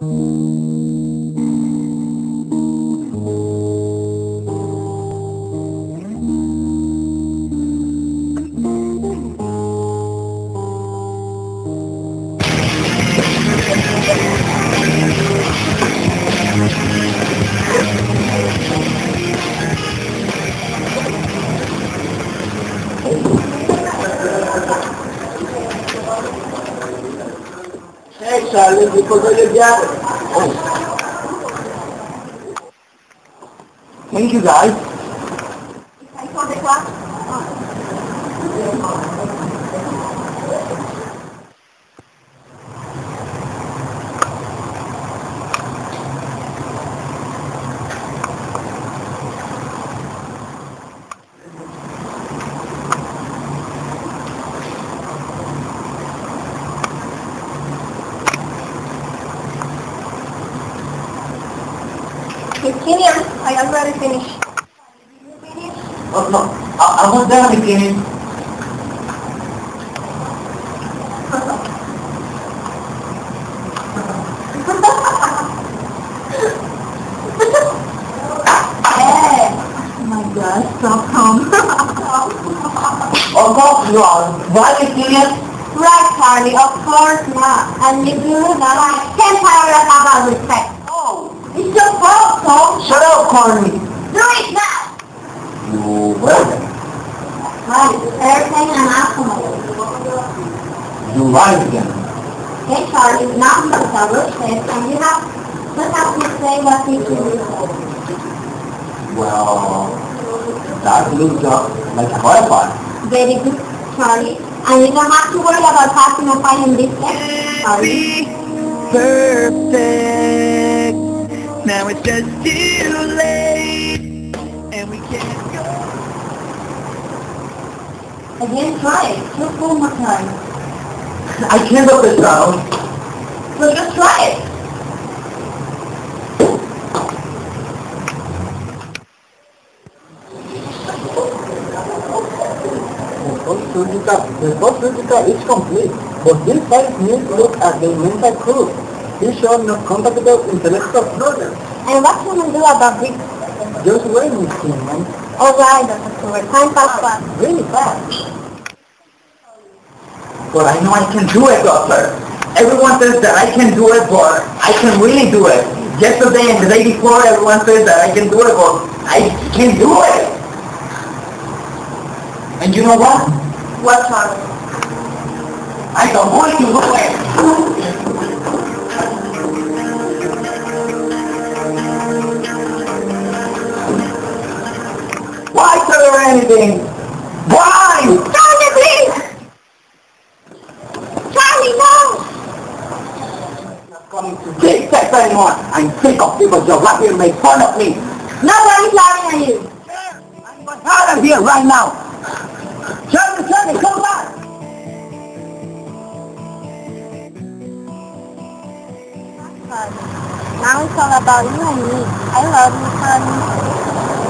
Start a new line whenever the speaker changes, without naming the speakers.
Hey, Charlie, you forgot your jacket. Oh. Thank you, guys.
Continue. I already finished.
Oh, no, I, I was done again.
Hey. Oh my God, stop home.
Of course you are. Why
right, Charlie, of course not. And if you know, I can't tell you about respect. It's your fault, Tom.
Shut up, Carly.
Do it now.
You will.
Right, everything I'm asking you.
You lied again.
Okay, Charlie, now you have respect, and you have, just have to say what you do.
Well, that looks up like a firefight.
Very good, Charlie. And you don't have to worry about passing a fine in this test, Charlie.
perfect. Now it's just too late, and we can't go.
Again, try it. Just one more time.
I can't stop the sound.
So just try it.
The first surgical, the first surgical is complete, but this site needs to look at the mental crew. He showed no compatible intellectual progress.
And what can we do about this?
Just wait, Miss Kinnian.
All right, Dr. Stewart. Time fast fast.
Really fast. But I know I can do it, doctor. Everyone says that I can do it, but I can really do it. Yesterday and the day before, everyone says that I can do it, but I can do it. And you know what?
What, Charlie?
I am going to do it. Anything? Why?
Charlie, please! Charlie, no!
not coming to take sex anymore. I'm sick of people just like you make fun of me.
Nobody's laughing at you.
I'm out of here right now. Charlie, Charlie, come back.
Now it's all about you and me. I love you, Charlie.